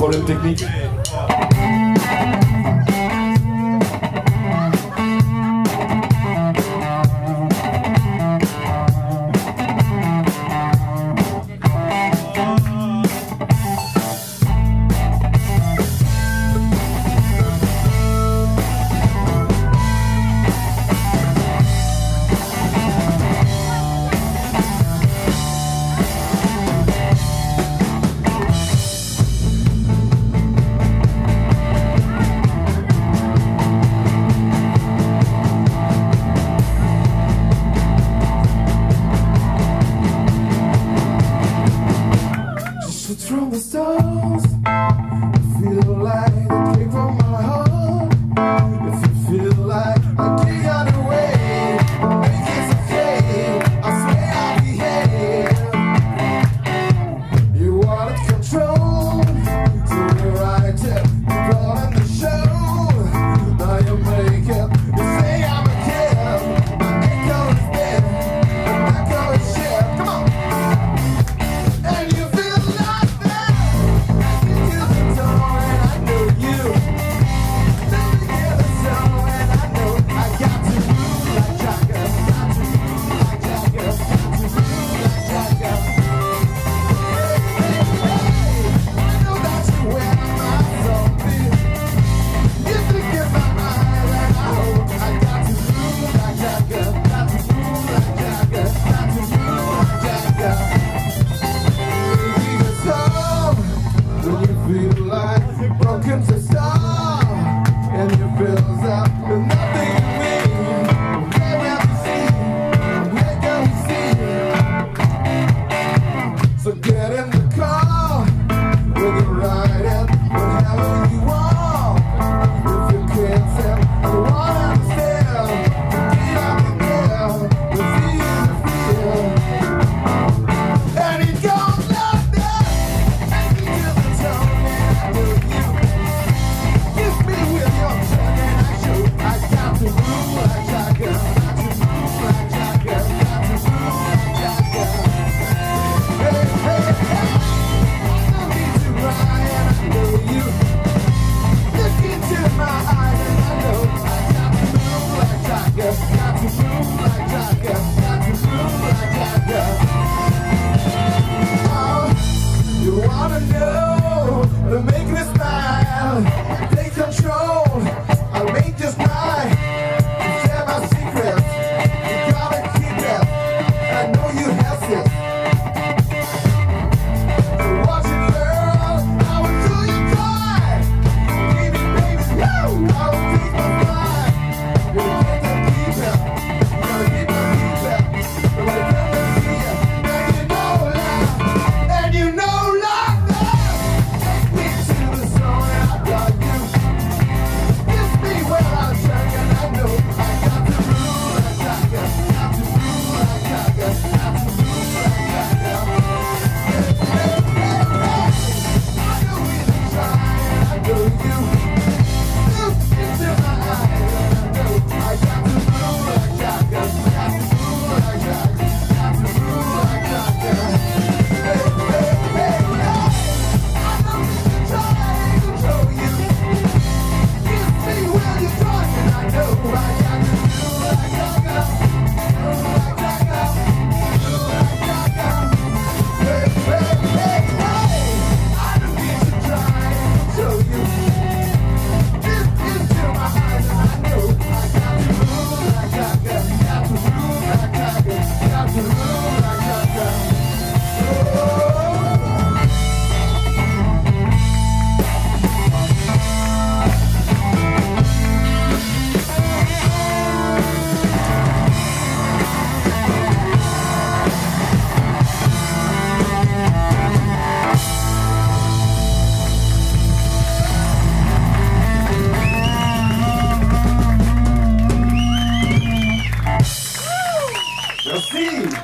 problème technique. I feel like the came from my heart see.